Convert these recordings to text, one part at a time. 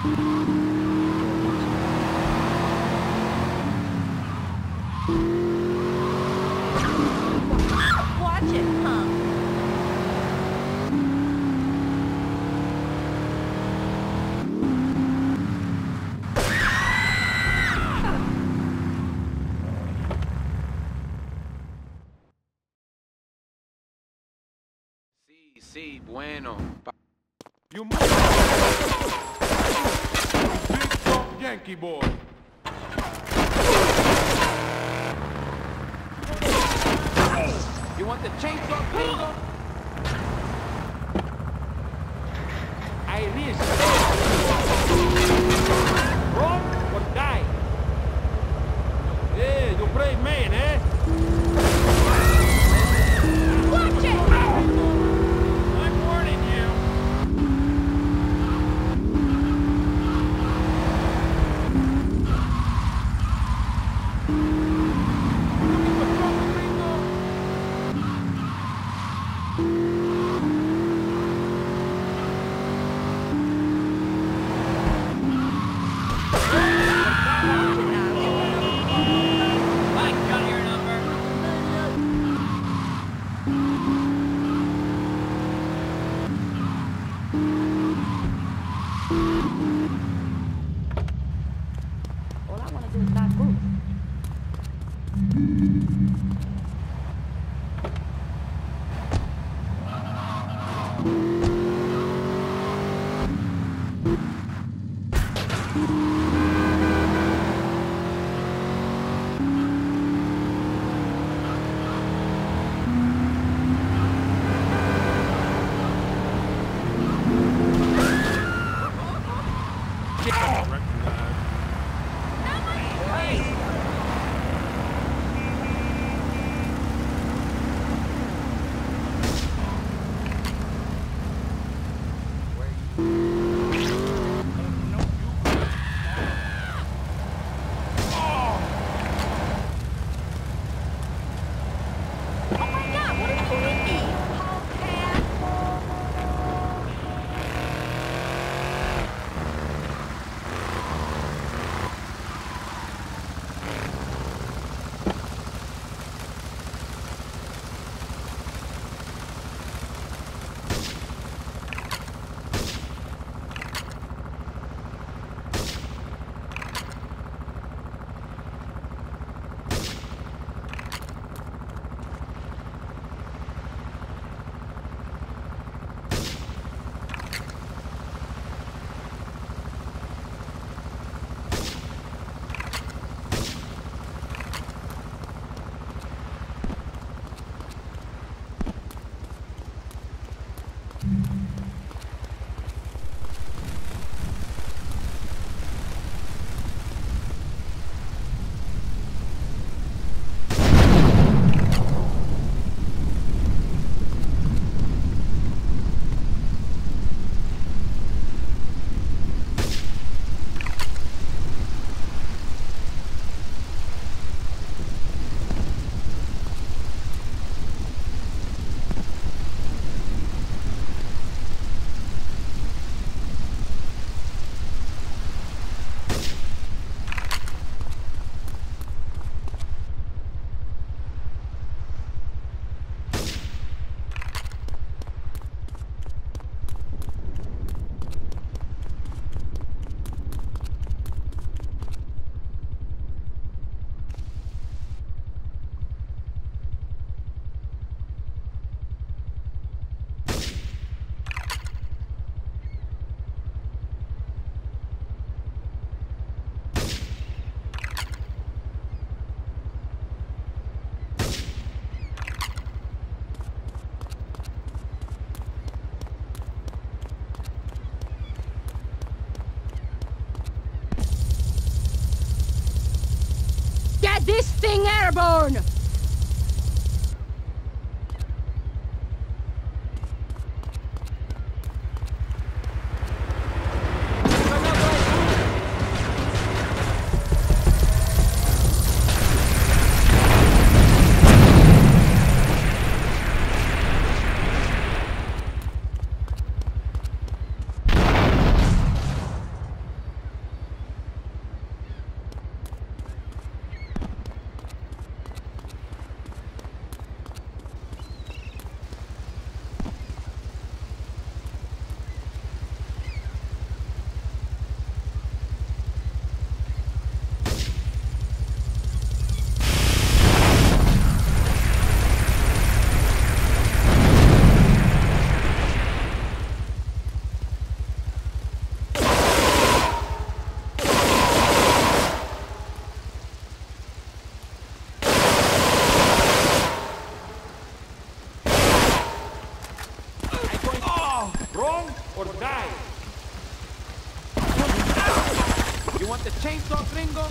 Sí, sí, bueno. You must... Yankee boy. You want the chainsaw, Pingo? I risk. フフフフ。this thing airborne! The chainsaw, gringo?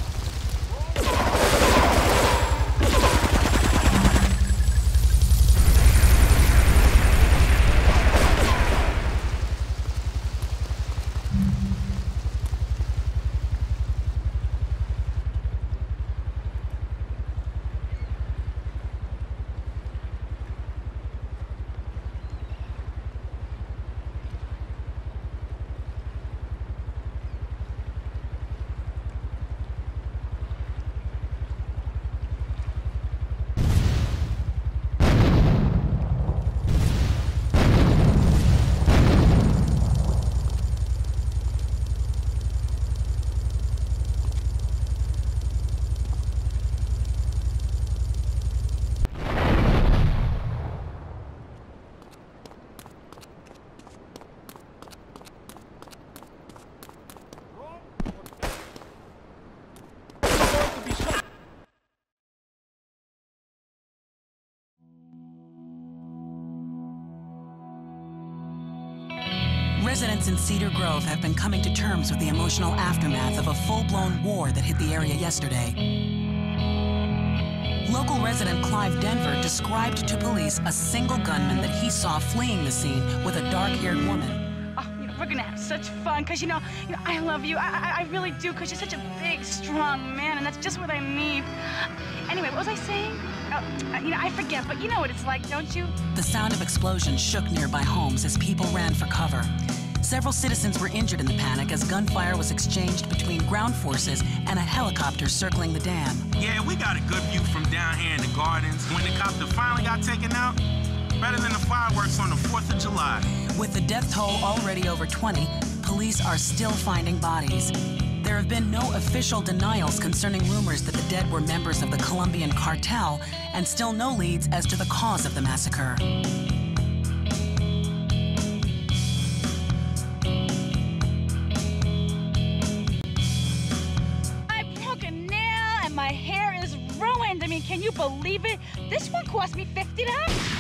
Residents in Cedar Grove have been coming to terms with the emotional aftermath of a full-blown war that hit the area yesterday. Local resident Clive Denver described to police a single gunman that he saw fleeing the scene with a dark-haired woman. Oh, you know, we're gonna have such fun, cause you know, you know, I love you. I, I, I really do, cause you're such a big, strong man, and that's just what I need. Anyway, what was I saying? Oh, uh, you know, I forget, but you know what it's like, don't you? The sound of explosions shook nearby homes as people ran for cover. Several citizens were injured in the panic as gunfire was exchanged between ground forces and a helicopter circling the dam. Yeah, we got a good view from down here in the gardens. When the copter finally got taken out, better than the fireworks on the 4th of July. With the death toll already over 20, police are still finding bodies. There have been no official denials concerning rumors that the dead were members of the Colombian cartel, and still no leads as to the cause of the massacre. Can you believe it? This one cost me fifty dollars.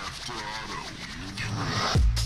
Desperado.